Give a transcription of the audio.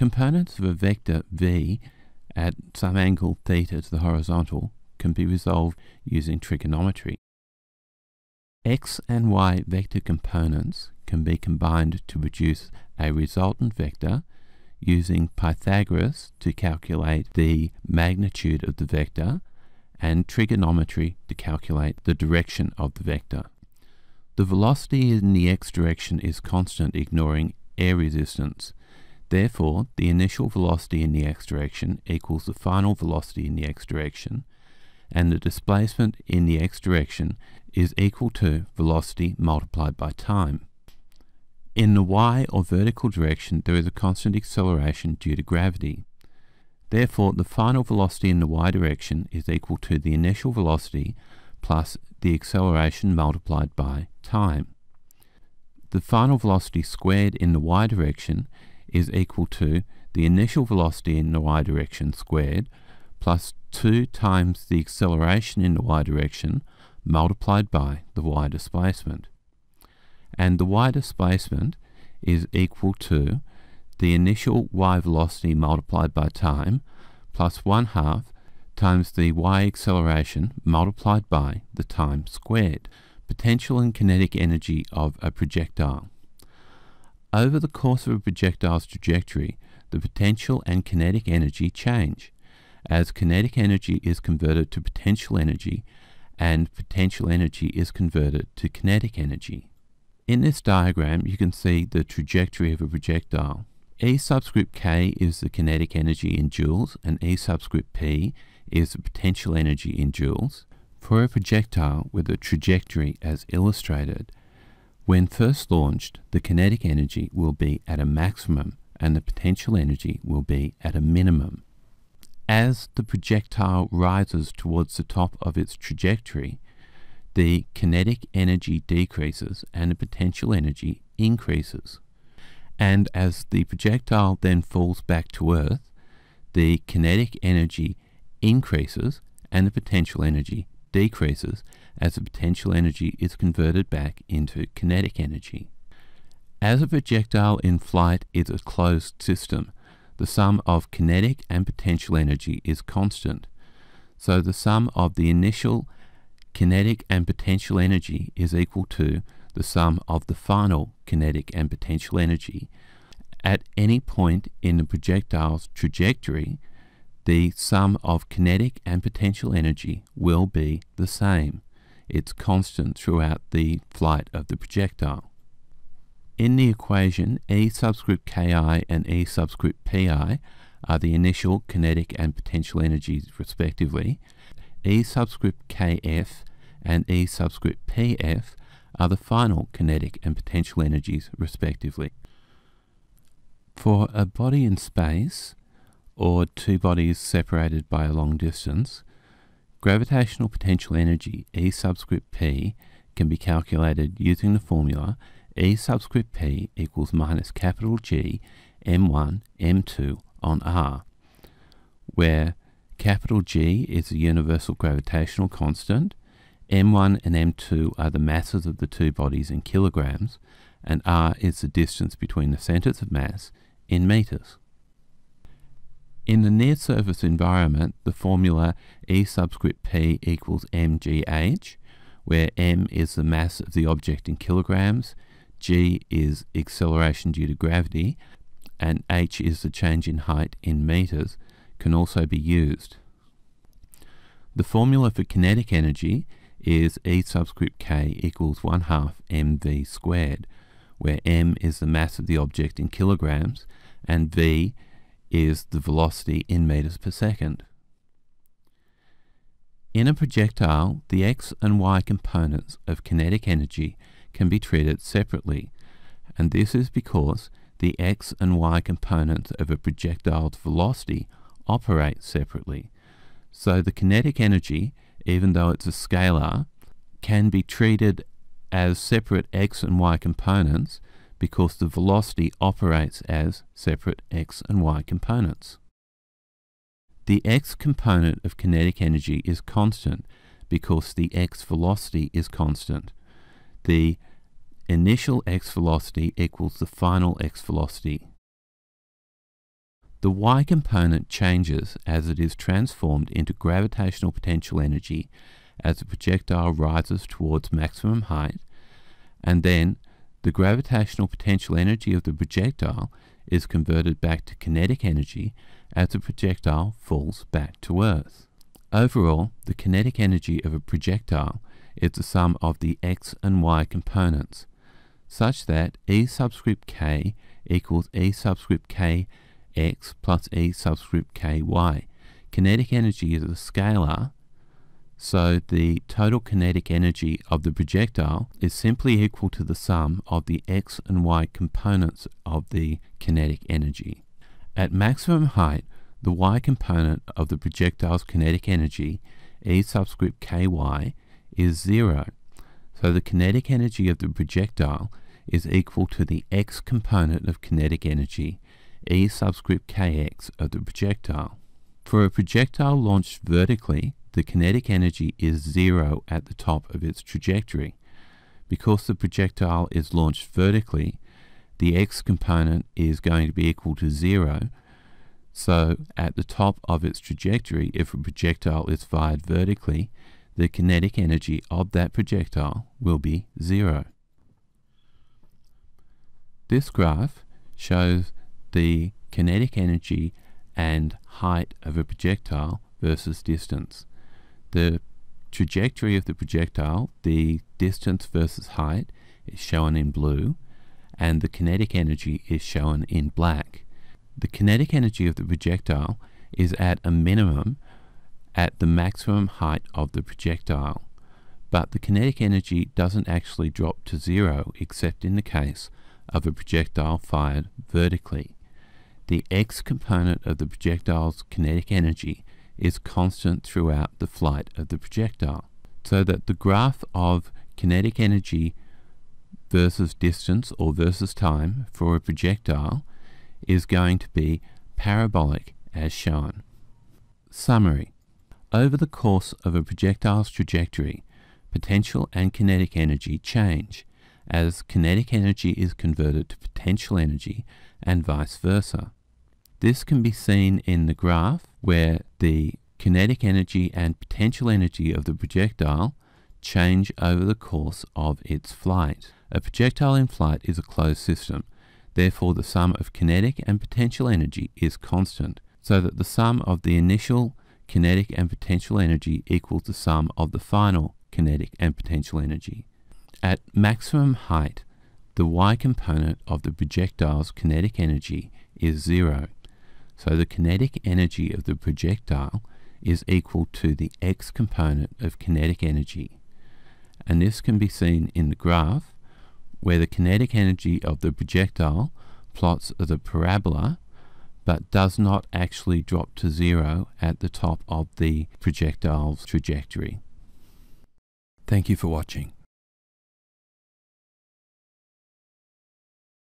Components of a vector v at some angle theta to the horizontal can be resolved using trigonometry. x and y vector components can be combined to produce a resultant vector using Pythagoras to calculate the magnitude of the vector and trigonometry to calculate the direction of the vector. The velocity in the x direction is constant ignoring air resistance. Therefore, the initial velocity in the x direction equals the final velocity in the x direction, and the displacement in the x direction is equal to velocity multiplied by time. In the y or vertical direction, there is a constant acceleration due to gravity. Therefore, the final velocity in the y direction is equal to the initial velocity plus the acceleration multiplied by time. The final velocity squared in the y direction is equal to the initial velocity in the y direction squared plus 2 times the acceleration in the y direction multiplied by the y displacement. And the y displacement is equal to the initial y velocity multiplied by time plus 1 half times the y acceleration multiplied by the time squared, potential and kinetic energy of a projectile. Over the course of a projectile's trajectory, the potential and kinetic energy change, as kinetic energy is converted to potential energy and potential energy is converted to kinetic energy. In this diagram, you can see the trajectory of a projectile. E subscript k is the kinetic energy in joules, and E subscript p is the potential energy in joules. For a projectile with a trajectory as illustrated, when first launched, the kinetic energy will be at a maximum and the potential energy will be at a minimum. As the projectile rises towards the top of its trajectory, the kinetic energy decreases and the potential energy increases. And as the projectile then falls back to Earth, the kinetic energy increases and the potential energy decreases as the potential energy is converted back into kinetic energy. As a projectile in flight is a closed system, the sum of kinetic and potential energy is constant. So the sum of the initial kinetic and potential energy is equal to the sum of the final kinetic and potential energy. At any point in the projectile's trajectory, the sum of kinetic and potential energy will be the same. It's constant throughout the flight of the projectile. In the equation, E subscript Ki and E subscript Pi are the initial kinetic and potential energies respectively. E subscript Kf and E subscript Pf are the final kinetic and potential energies respectively. For a body in space, or two bodies separated by a long distance, gravitational potential energy E subscript P can be calculated using the formula E subscript P equals minus capital G M1 M2 on R, where capital G is the universal gravitational constant, M1 and M2 are the masses of the two bodies in kilograms, and R is the distance between the centres of mass in metres. In the near surface environment, the formula E subscript P equals mgh, where m is the mass of the object in kilograms, g is acceleration due to gravity, and h is the change in height in meters, can also be used. The formula for kinetic energy is E subscript k equals 1 half mv squared, where m is the mass of the object in kilograms and v is the velocity in meters per second. In a projectile, the x and y components of kinetic energy can be treated separately, and this is because the x and y components of a projectile's velocity operate separately. So the kinetic energy, even though it's a scalar, can be treated as separate x and y components because the velocity operates as separate x and y components. The x component of kinetic energy is constant because the x velocity is constant the initial x velocity equals the final x velocity The y component changes as it is transformed into gravitational potential energy as the projectile rises towards maximum height, and then the gravitational potential energy of the projectile is converted back to kinetic energy as the projectile falls back to Earth. Overall, the kinetic energy of a projectile is the sum of the x and y components, such that E subscript k equals E subscript k x plus E subscript ky. Kinetic energy is a scalar, so the total kinetic energy of the projectile is simply equal to the sum of the x and y components of the kinetic energy. At maximum height, the y component of the projectile's kinetic energy, E subscript ky, is zero. So the kinetic energy of the projectile is equal to the x component of kinetic energy, E subscript kx of the projectile. For a projectile launched vertically, the kinetic energy is zero at the top of its trajectory. Because the projectile is launched vertically, the x component is going to be equal to zero, so at the top of its trajectory, if a projectile is fired vertically, the kinetic energy of that projectile will be zero. This graph shows the kinetic energy and height of a projectile versus distance. The trajectory of the projectile, the distance versus height, is shown in blue, and the kinetic energy is shown in black. The kinetic energy of the projectile is at a minimum at the maximum height of the projectile, but the kinetic energy doesn't actually drop to zero except in the case of a projectile fired vertically. The x component of the projectile's kinetic energy is constant throughout the flight of the projectile, so that the graph of kinetic energy versus distance or versus time for a projectile is going to be parabolic as shown. Summary. Over the course of a projectile's trajectory, potential and kinetic energy change as kinetic energy is converted to potential energy and vice versa. This can be seen in the graph where the kinetic energy and potential energy of the projectile change over the course of its flight. A projectile in flight is a closed system, therefore the sum of kinetic and potential energy is constant, so that the sum of the initial kinetic and potential energy equals the sum of the final kinetic and potential energy. At maximum height, the y component of the projectile's kinetic energy is zero, so the kinetic energy of the projectile is equal to the x component of kinetic energy. And this can be seen in the graph where the kinetic energy of the projectile plots the parabola but does not actually drop to zero at the top of the projectile's trajectory. Thank you for watching.